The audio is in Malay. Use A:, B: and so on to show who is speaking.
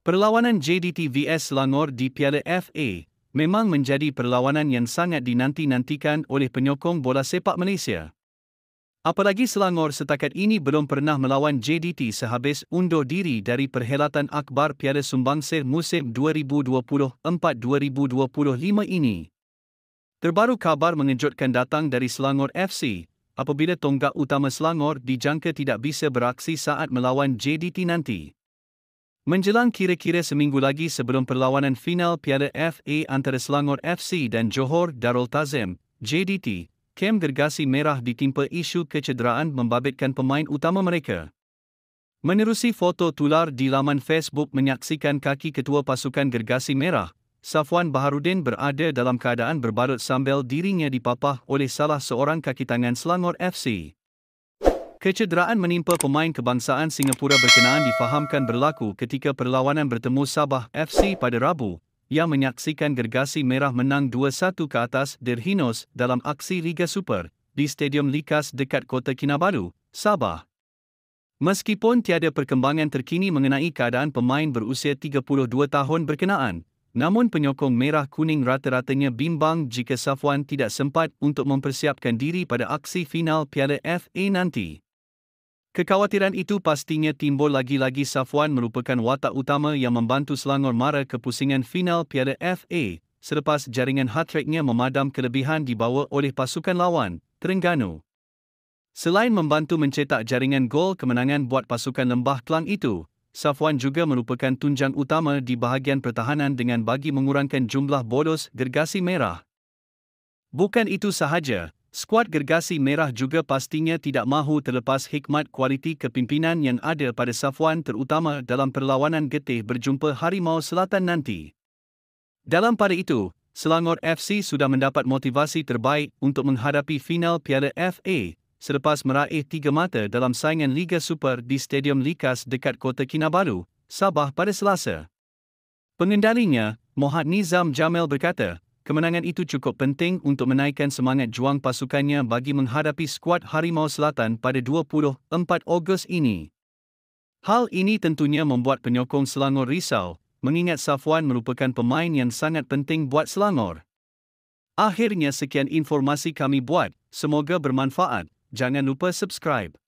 A: Perlawanan JDT vs Selangor di Piala FA memang menjadi perlawanan yang sangat dinanti-nantikan oleh penyokong bola sepak Malaysia. Apalagi Selangor setakat ini belum pernah melawan JDT sehabis undur diri dari perhelatan akbar Piala Sumbangsir musim 2024-2025 ini. Terbaru kabar mengejutkan datang dari Selangor FC apabila tonggak utama Selangor dijangka tidak bisa beraksi saat melawan JDT nanti. Menjelang kira-kira seminggu lagi sebelum perlawanan final Piala FA antara Selangor FC dan Johor Darul Tazim, JDT, kem gergasi merah ditimpa isu kecederaan membabitkan pemain utama mereka. Menerusi foto tular di laman Facebook menyaksikan kaki ketua pasukan gergasi merah, Safwan Baharudin berada dalam keadaan berbarut sambil dirinya dipapah oleh salah seorang kaki tangan Selangor FC. Kecederaan menimpa pemain kebangsaan Singapura berkenaan difahamkan berlaku ketika perlawanan bertemu Sabah FC pada Rabu yang menyaksikan gergasi merah menang 2-1 ke atas Derhinos dalam aksi Liga Super di Stadium Likas dekat Kota Kinabalu, Sabah. Meskipun tiada perkembangan terkini mengenai keadaan pemain berusia 32 tahun berkenaan, namun penyokong merah kuning rata-ratanya bimbang jika Safwan tidak sempat untuk mempersiapkan diri pada aksi final Piala FA nanti. Kekhawatiran itu pastinya timbul lagi-lagi Safwan merupakan watak utama yang membantu Selangor mara kepusingan final Piala FA selepas jaringan hat-tricknya memadam kelebihan dibawa oleh pasukan lawan, Terengganu. Selain membantu mencetak jaringan gol kemenangan buat pasukan Lembah Kelang itu, Safwan juga merupakan tunjang utama di bahagian pertahanan dengan bagi mengurangkan jumlah bolos gergasi merah. Bukan itu sahaja, Skuad gergasi merah juga pastinya tidak mahu terlepas hikmat kualiti kepimpinan yang ada pada Safwan terutama dalam perlawanan getih berjumpa Harimau Selatan nanti. Dalam pada itu, Selangor FC sudah mendapat motivasi terbaik untuk menghadapi final Piala FA selepas meraih tiga mata dalam saingan Liga Super di Stadium Likas dekat Kota Kinabalu, Sabah pada Selasa. Pengendalinya, Mohad Nizam Jamil berkata, kemenangan itu cukup penting untuk menaikkan semangat juang pasukannya bagi menghadapi skuad Harimau Selatan pada 24 Ogos ini. Hal ini tentunya membuat penyokong Selangor risau, mengingat Safwan merupakan pemain yang sangat penting buat Selangor. Akhirnya sekian informasi kami buat, semoga bermanfaat. Jangan lupa subscribe.